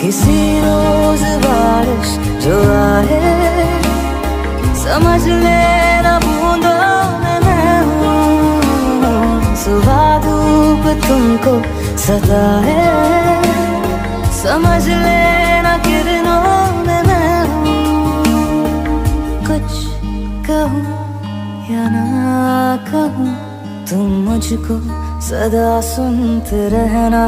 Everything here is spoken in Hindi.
किसी रोज बारिश जो आए, समझ लेना बूंदों में मैं हूँ। सुबह धूप तुमको सताए समझ लेना किरणों में मैं हूँ। कुछ कहूँ या ना कहूँ, तुम मुझको सदा सुनते रहना।